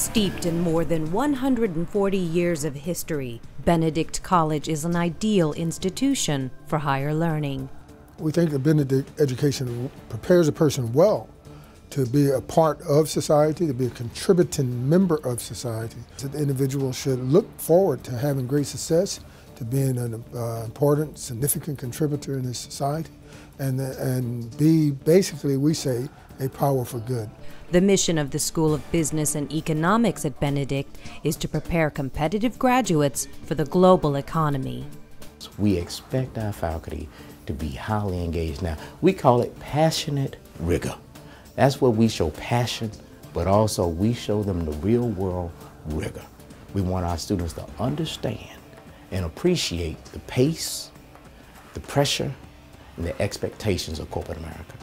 Steeped in more than 140 years of history, Benedict College is an ideal institution for higher learning. We think that Benedict education prepares a person well to be a part of society, to be a contributing member of society. The individual should look forward to having great success, to being an uh, important, significant contributor in his society, and, and be basically, we say, a power for good. The mission of the School of Business and Economics at Benedict is to prepare competitive graduates for the global economy. We expect our faculty to be highly engaged. Now, we call it passionate rigor. That's where we show passion, but also we show them the real world rigor. We want our students to understand and appreciate the pace, the pressure, and the expectations of corporate America.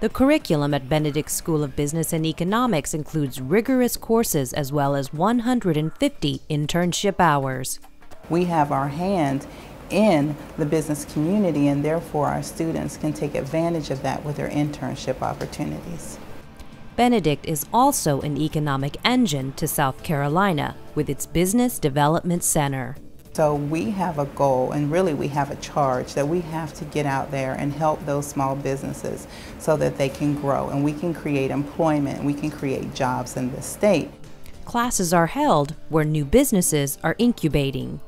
The curriculum at Benedict School of Business and Economics includes rigorous courses as well as 150 internship hours. We have our hand in the business community and therefore our students can take advantage of that with their internship opportunities. Benedict is also an economic engine to South Carolina with its Business Development Center. So we have a goal and really we have a charge that we have to get out there and help those small businesses so that they can grow and we can create employment we can create jobs in the state. Classes are held where new businesses are incubating.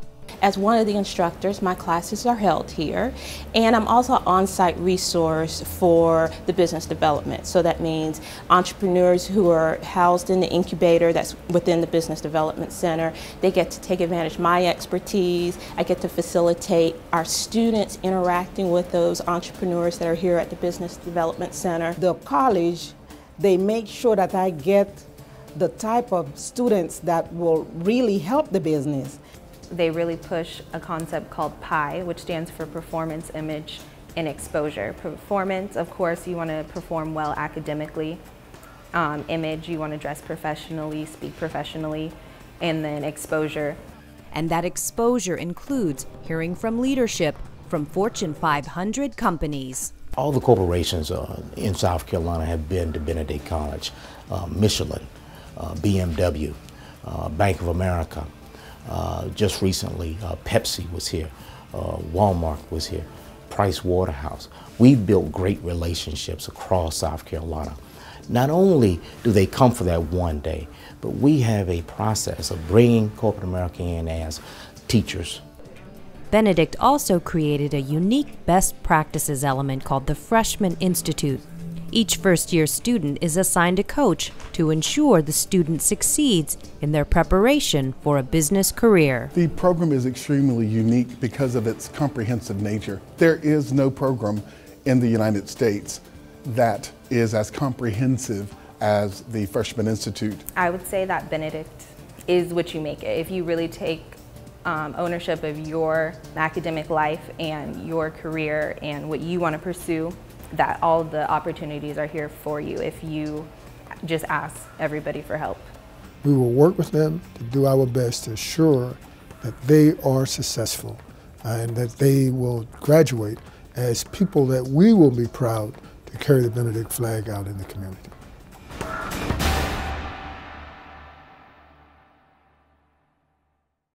As one of the instructors, my classes are held here, and I'm also an on-site resource for the business development. So that means entrepreneurs who are housed in the incubator that's within the Business Development Center, they get to take advantage of my expertise. I get to facilitate our students interacting with those entrepreneurs that are here at the Business Development Center. The college, they make sure that I get the type of students that will really help the business they really push a concept called PIE, which stands for Performance, Image, and Exposure. Performance, of course, you want to perform well academically. Um, image, you want to dress professionally, speak professionally, and then exposure. And that exposure includes hearing from leadership from Fortune 500 companies. All the corporations uh, in South Carolina have been to Benedict College. Uh, Michelin, uh, BMW, uh, Bank of America, just recently, uh, Pepsi was here, uh, Walmart was here, Price Waterhouse. We've built great relationships across South Carolina. Not only do they come for that one day, but we have a process of bringing corporate America in as teachers. Benedict also created a unique best practices element called the Freshman Institute each first year student is assigned a coach to ensure the student succeeds in their preparation for a business career. The program is extremely unique because of its comprehensive nature. There is no program in the United States that is as comprehensive as the Freshman Institute. I would say that Benedict is what you make it. If you really take um, ownership of your academic life and your career and what you want to pursue, that all the opportunities are here for you if you just ask everybody for help. We will work with them to do our best to ensure that they are successful uh, and that they will graduate as people that we will be proud to carry the Benedict flag out in the community.